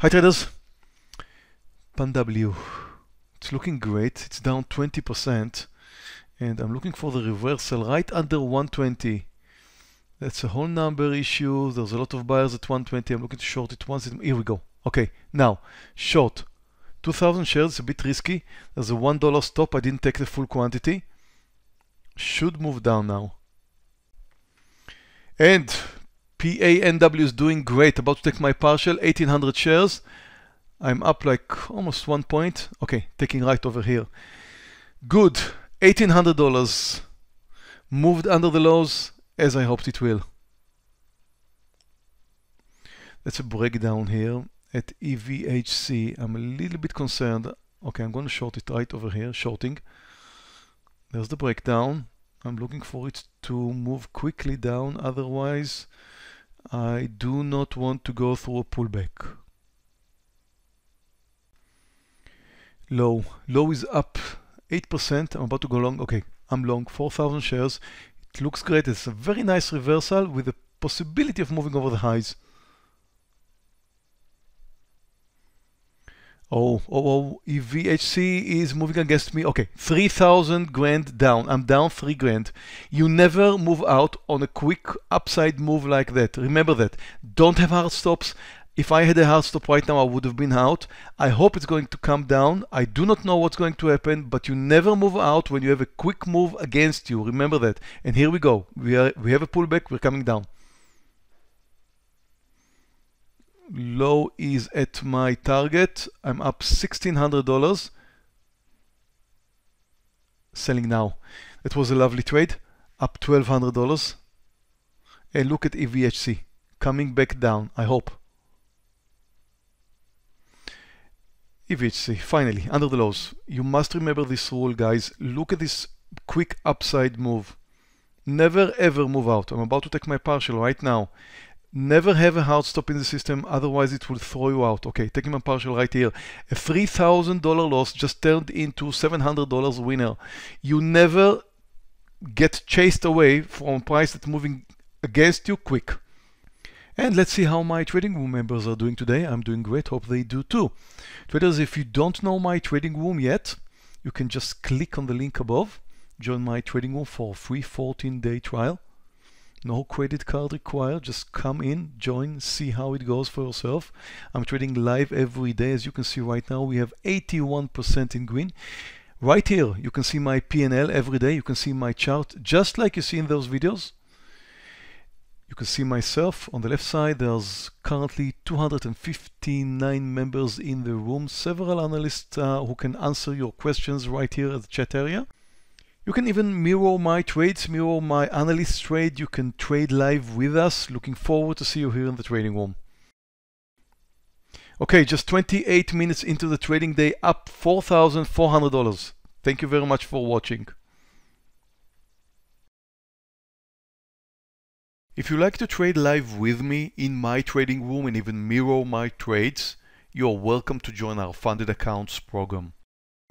Hi traders. PANW. It's looking great. It's down 20% and I'm looking for the reversal right under 120. That's a whole number issue. There's a lot of buyers at 120. I'm looking to short it once. Here we go. Okay, now short. 2000 shares, a bit risky. There's a $1 stop. I didn't take the full quantity. Should move down now. And PANW is doing great. About to take my partial, 1800 shares. I'm up like almost one point. Okay, taking right over here. Good. $1,800. Moved under the lows as I hoped it will. That's a breakdown here at EVHC. I'm a little bit concerned. Okay, I'm going to short it right over here, shorting. There's the breakdown. I'm looking for it to move quickly down, otherwise I do not want to go through a pullback. Low. Low is up 8%. I'm about to go long. Okay, I'm long 4,000 shares. It looks great. It's a very nice reversal with the possibility of moving over the highs. Oh, oh, oh, EVHC is moving against me. Okay, 3,000 grand down. I'm down 3 grand. You never move out on a quick upside move like that. Remember that. Don't have hard stops. If I had a hard stop right now, I would have been out. I hope it's going to come down. I do not know what's going to happen, but you never move out when you have a quick move against you. Remember that. And here we go. We, are, we have a pullback. We're coming down. Low is at my target. I'm up $1,600. Selling now. That was a lovely trade. Up $1,200. And look at EVHC. Coming back down, I hope. EVHC, finally, under the lows. You must remember this rule, guys. Look at this quick upside move. Never ever move out. I'm about to take my partial right now. Never have a hard stop in the system, otherwise it will throw you out. Okay, taking my partial right here. A $3,000 loss just turned into $700 winner. You never get chased away from a price that's moving against you quick. And let's see how my trading room members are doing today. I'm doing great, hope they do too. Traders, if you don't know my trading room yet, you can just click on the link above, join my trading room for a free 14 day trial. No credit card required. Just come in, join, see how it goes for yourself. I'm trading live every day. As you can see right now, we have 81% in green. Right here, you can see my PNL every day. You can see my chart, just like you see in those videos. You can see myself on the left side. There's currently 259 members in the room, several analysts uh, who can answer your questions right here at the chat area. You can even mirror my trades, mirror my analyst trade. You can trade live with us. Looking forward to see you here in the trading room. Okay, just 28 minutes into the trading day, up $4,400. Thank you very much for watching. If you like to trade live with me in my trading room and even mirror my trades, you are welcome to join our funded accounts program.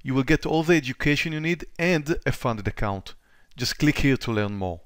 You will get all the education you need and a funded account. Just click here to learn more.